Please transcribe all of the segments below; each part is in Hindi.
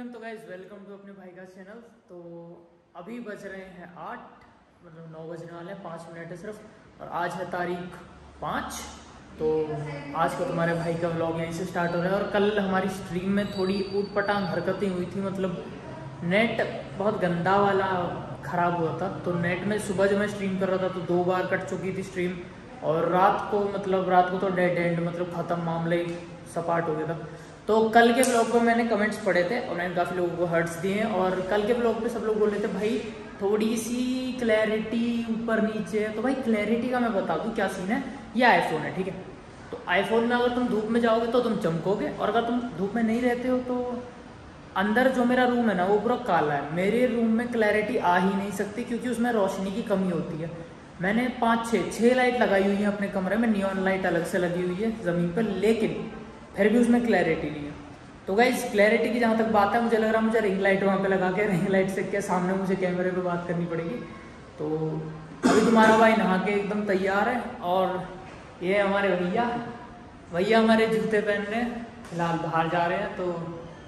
एवरीवन तो गाइज़ वेलकम टू अपने भाई का चैनल तो अभी बज रहे हैं आठ मतलब नौ बजने वाले हैं, पाँच मिनट है सिर्फ़, और आज है तारीख पाँच। तो आज का तुम्हारे भाई का व्लॉग यहीं से स्टार्ट हो रहा है, और कल हमारी स्ट्रीम में थोड़ी ऊटपटांग हरकतें हुई थी मतलब नेट बहुत गंदा वाला ख़राब हुआ था। तो नेट में सुबह जब मैं स्ट्रीम कर रहा था तो दो बार कट चुकी थी स्ट्रीम और रात को मतलब रात को तो डेड एंड मतलब ख़त्म, मामले सपाट हो गया था। तो कल के ब्लॉग पे मैंने कमेंट्स पढ़े थे और मैंने काफ़ी लोगों को हर्ट्स दिए हैं और कल के ब्लॉग पे सब लोग बोल रहे थे, भाई थोड़ी सी क्लैरिटी ऊपर नीचे तो भाई क्लैरिटी का मैं बता दूँ क्या सीन है? ये आईफोन है, ठीक है? तो आईफोन में अगर तुम धूप में जाओगे तो तुम चमकोगे और अगर तुम धूप में नहीं रहते हो तो अंदर जो मेरा रूम है ना, वो पूरा काला है। मेरे रूम में क्लैरिटी आ ही नहीं सकती क्योंकि उसमें रोशनी की कमी होती है। मैंने पाँच छः छः लाइट लगाई हुई है अपने कमरे में। नियॉन लाइट अलग से लगी हुई है ज़मीन पर, लेकिन फिर भी उसमें क्लैरिटी नहीं है। तो गाइज़ क्लैरिटी की जहाँ तक बात है, मुझे लग रहा है, मुझे रिंग लाइट वहाँ पे लगा के रिंग लाइट से क्या सामने मुझे कैमरे पे बात करनी पड़ेगी। तो अभी तुम्हारा भाई नहा के एकदम तैयार है और ये हमारे भैया। भैया हमारे जूते पहन रहे हैं, फ़िलहाल बाहर जा रहे हैं तो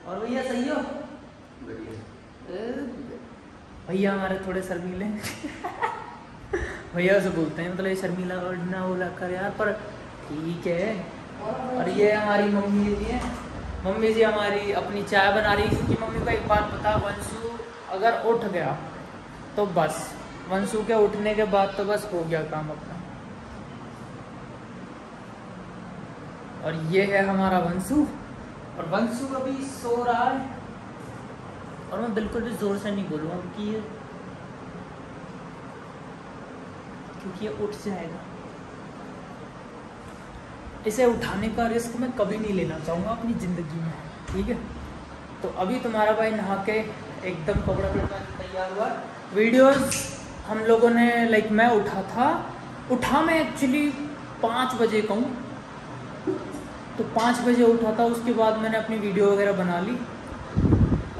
और भैया, सही हो? भैया हमारे थोड़े शर्मीले भैया से बोलते हैं मतलब ये शर्मीला और ना बोला कर यार, पर ठीक है। और ये हमारी मम्मी जी है। मम्मी जी हमारी अपनी चाय बना रही क्योंकि मम्मी को एक बात बता, वंशु अगर उठ गया तो बस। वंशु के उठने के बाद तो बस हो गया काम अपना। और ये है हमारा वंशु। और वंशु अभी सो रहा है। और मैं बिल्कुल भी ज़ोर से नहीं बोलूँगा क्योंकि ये क्योंकि ये उठ जाएगा। इसे उठाने का रिस्क मैं कभी नहीं लेना चाहूँगा अपनी ज़िंदगी में, ठीक है? तो अभी तुम्हारा भाई नहा के एकदम कपड़ा पड़ा तैयार हुआ। वीडियोस हम लोगों ने लाइक मैं उठा था। उठा मैं एक्चुअली पाँच बजे कहूँ तो पाँच बजे उठा था, उसके बाद मैंने अपनी वीडियो वगैरह बना ली।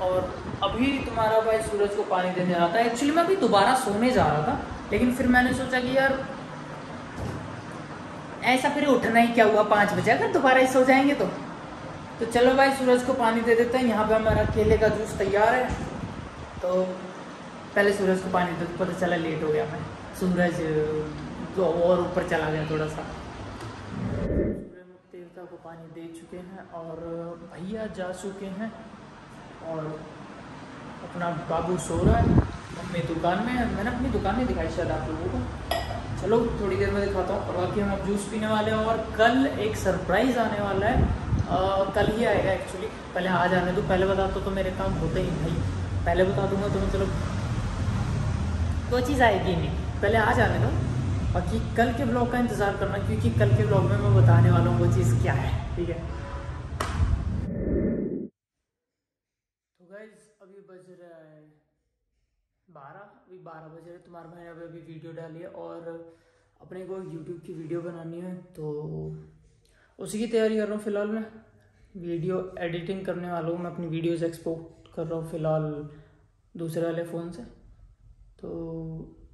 और अभी तुम्हारा भाई सूरज को पानी देने जा रहा था एक्चुअली मैं अभी दोबारा सोने जा रहा था, लेकिन फिर मैंने सोचा कि यार ऐसा फिर उठना ही क्या हुआ पाँच बजे? अगर दोबारा ही सो जाएँगे तो। तो चलो भाई, सूरज को पानी दे देते हैं। यहाँ पे हमारा केले का जूस तैयार है। तो पहले सूरज को पानी दे, पता चला लेट हो गया मैं सूरज तो और ऊपर चला गया थोड़ा सा। देवता को पानी दे चुके हैं और भैया जा चुके हैं और अपना बाबू सो रहा है। मम्मी दुकान में मैंने अपनी दुकान में दिखाई शायद आप लोगों को। चलो थोड़ी देर में दिखाता हूँ। और बाकी हम अब जूस पीने वाले हैं और कल एक सरप्राइज़ आने वाला है। आ, कल ही आएगा एक्चुअली पहले आ जाने दो पहले बता दो तो मेरे काम होते ही भाई पहले बता दूँगा तो मतलब वो चीज़ आएगी नहीं। पहले आ जाने दो। बाकी कल के ब्लॉग का इंतज़ार करना क्योंकि कल के ब्लॉग में मैं बताने वाला हूँ वो चीज़ क्या है। ठीक है? तो गाइज़ अभी बज रहा है बारह? अभी बारह बज रहे तुम्हारे भाई ने अभी अभी वीडियो डाली है और अपने को यूट्यूब की वीडियो बनानी है तो उसी की तैयारी कर रहा हूँ फ़िलहाल मैं। वीडियो एडिटिंग करने वाला हूँ। मैं अपनी वीडियोस एक्सपोर्ट कर रहा हूँ फ़िलहाल दूसरे वाले फ़ोन से। तो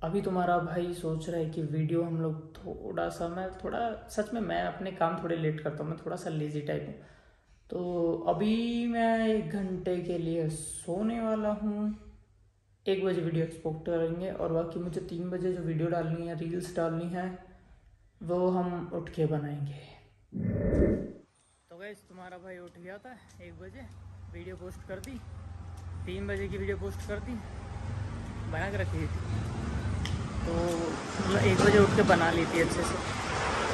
अभी तुम्हारा भाई सोच रहा है कि वीडियो हम लोग थोड़ा सा, मैं थोड़ा, सच में मैं अपने काम थोड़े लेट करता हूँ। मैं थोड़ा सा लेज़ी टाइप हूँ। तो अभी मैं एक घंटे के लिए सोने वाला हूँ। एक बजे वीडियो एक्सपोर्ट करेंगे और बाकी मुझे तीन बजे जो वीडियो डालनी है रील्स डालनी है, वो हम उठ के बनाएँगे। तो गैस तुम्हारा भाई उठ गया था, एक बजे वीडियो पोस्ट कर दी, तीन बजे की वीडियो पोस्ट कर दी, बना के रखी थी। तो मतलब एक बजे उठ के बना ली थी अच्छे से।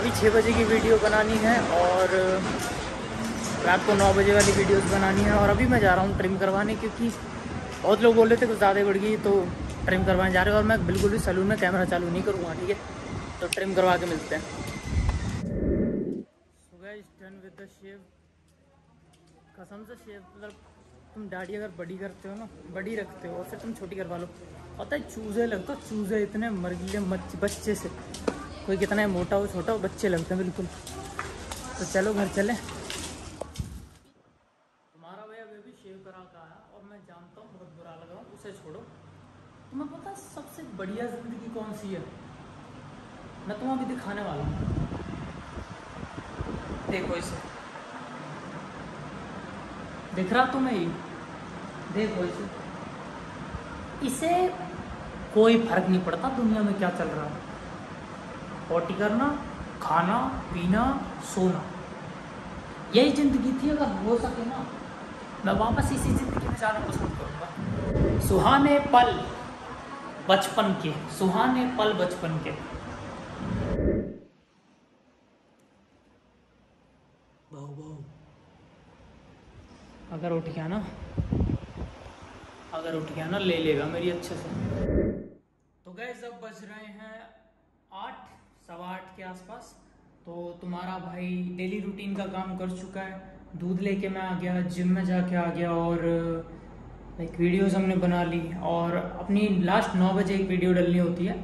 अभी छः बजे की वीडियो बनानी है और रात को नौ बजे वाली वीडियोस बनानी है और अभी मैं जा रहा हूँ ट्रिम करवाने क्योंकि बहुत लोग बोल रहे थे कुछ ज़्यादा बढ़ गई तो ट्रिम करवाने जा रहे हैं और मैं बिल्कुल भी सैलून में कैमरा चालू नहीं करूँगा, ठीक है? तो ट्रिम करवा के मिलते हैं। विद द शेव कसम से शेव मतलब तुम दाढ़ी अगर बड़ी करते हो ना, बड़ी रखते हो और फिर तुम छोटी करवा लो। पता है, चूज़े लगते हो, चूज़े इतने मरगीले बच्चे से। कोई कितना है, मोटा हो, छोटा हो, बच्चे लगते हैं, बिल्कुल। तो चलो घर चले तुम्हारा भाई अभी भी शेव करा का आया और मैं जानता हूँ बहुत बुरा लगा उसे छोड़ो तुम्हें पता है सबसे बढ़िया ज़िंदगी कौन सी है? मैं तुम्हें अभी दिखाने वाला हूँ। देखो इसे। दिख रहा तुम्हें ये? देखो इसे। इसे कोई फ़र्क नहीं पड़ता दुनिया में क्या चल रहा है। पॉटी करना, खाना, पीना, सोना। यही ज़िंदगी थी अगर हो सके ना। मैं वापस इसी ज़िंदगी में जाना पसंद करूँगा। सुहाने पल। बचपन के सुहाने पल बचपन के। अगर उठ गया ना अगर उठ गया ना ले लेगा मेरी अच्छे से। तो गए जब बज रहे हैं आठ सवा आठ के आसपास। तो तुम्हारा भाई डेली रूटीन का काम कर चुका है। दूध लेके मैं आ गया जिम में जाके आ गया और लाइक वीडियोस हमने बना ली और अपनी लास्ट नौ बजे एक वीडियो डलनी होती है।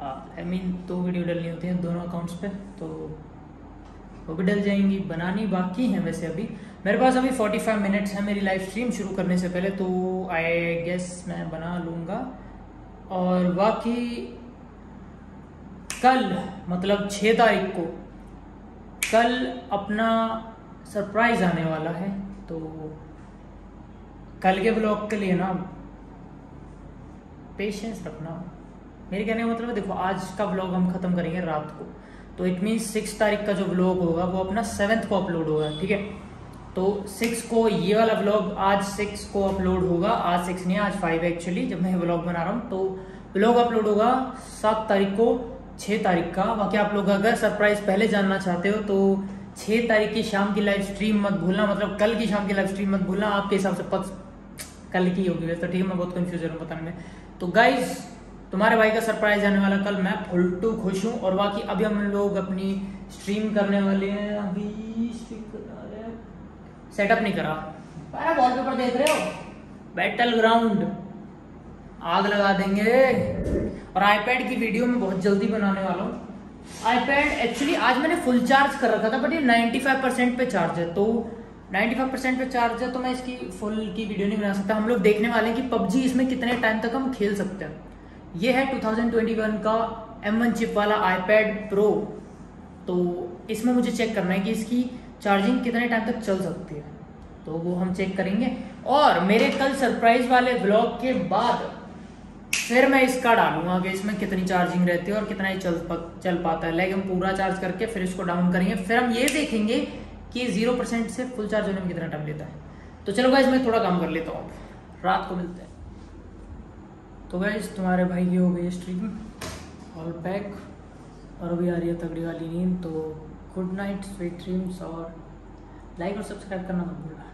आई मीन दो वीडियो डलनी होती है दोनों अकाउंट्स पे तो वो भी डल जाएँगी। बनानी बाकी हैं वैसे अभी। मेरे पास अभी 45 मिनट्स है मेरी लाइव स्ट्रीम शुरू करने से पहले तो आई गेस मैं बना लूँगा। और बाकी कल मतलब छः तारीख को, कल अपना सरप्राइज़ आने वाला है तो कल के ब्लॉग के लिए ना पेशेंस रखना। मेरे कहने का मतलब देखो, आज का ब्लॉग हम खत्म करेंगे रात को। तो इट मीन सिक्स तारीख का जो ब्लॉग होगा, वो अपना सेवेंथ को अपलोड होगा, ठीक है? तो सिक्स को ये वाला ब्लॉग आज सिक्स को अपलोड होगा, आज सिक्स नहीं, आज फाइव एक्चुअली जब मैं ब्लॉग बना रहा हूँ। तो ब्लॉग अपलोड होगा सात तारीख को छः तारीख का। बाकी आप लोग अगर सरप्राइज़ पहले जानना चाहते हो तो छह तारीख की शाम की लाइव स्ट्रीम मत भूलना। मतलब कल की शाम की लाइव स्ट्रीम मत भूलना। आपके हिसाब से कल की होगी वैसे तो ठीक है मैं बहुत कंफ्यूज हूँ बताने में। तो गाइज़ तुम्हारे भाई का सरप्राइज़ आने वाला कल मैं फुल टू खुश हूँ। और बाकी अभी हम लोग अपनी स्ट्रीम करने वाले हैं। अभी सेटअप नहीं करा। वॉलपेपर देख रहे हो? बैटल ग्राउंड आग लगा देंगे। और आईपैड की वीडियो में बहुत जल्दी बनाने वाला हूँ। आईपैड एक्चुअली आज मैंने फुल चार्ज कर रखा था बट ये 95 परसेंट पे चार्ज है। तो 95 परसेंट पे चार्ज है तो मैं इसकी फुल की वीडियो नहीं बना सकता। हम लोग देखने वाले हैं कि पबजी इसमें कितने टाइम तक हम खेल सकते हैं। ये है 2021 का M1 चिप वाला आईपैड प्रो तो इसमें मुझे चेक करना है कि इसकी चार्जिंग कितने टाइम तक चल सकती है। तो वो हम चेक करेंगे। और मेरे कल सरप्राइज़ वाले ब्लॉग के बाद फिर मैं इसका डालूँगा कि इसमें कितनी चार्जिंग रहती है और कितना ही चल पा, चल पाता है। लेकिन हम पूरा चार्ज करके फिर इसको डाउन करेंगे। फिर हम ये देखेंगे कि ज़ीरो परसेंट से फुल चार्ज होने में कितना टाइम लेता है। तो चलो गाइज़ मैं थोड़ा काम कर लेता हूँ रात को मिलते हैं। तो गाइज़ तुम्हारे भाई ये हो गए स्ट्रीम ऑल पैक और अभी आ रही है तगड़ी वाली नींद तो गुड नाइट स्वीट ड्रीम्स और लाइक और सब्सक्राइब करना मत भूलना।